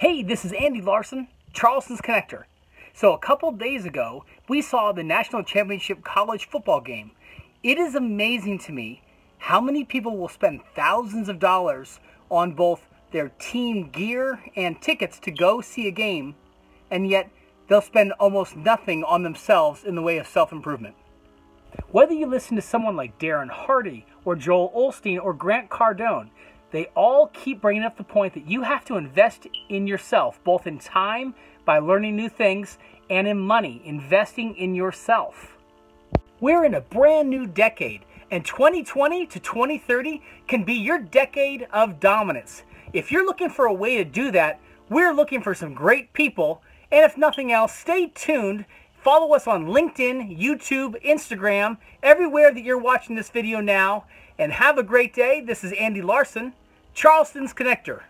Hey, this is Andy Larson, Charleston's Connector. So a couple days ago, we saw the National Championship College football game. It is amazing to me how many people will spend thousands of dollars on both their team gear and tickets to go see a game, and yet they'll spend almost nothing on themselves in the way of self-improvement. Whether you listen to someone like Darren Hardy or Joel Osteen or Grant Cardone, they all keep bringing up the point that you have to invest in yourself, both in time by learning new things and in money, investing in yourself. We're in a brand new decade, and 2020 to 2030 can be your decade of dominance. If you're looking for a way to do that, we're looking for some great people, and if nothing else, stay tuned. Follow us on LinkedIn, YouTube, Instagram, everywhere that you're watching this video now, and have a great day. This is Andy Larson, Charleston's Connector.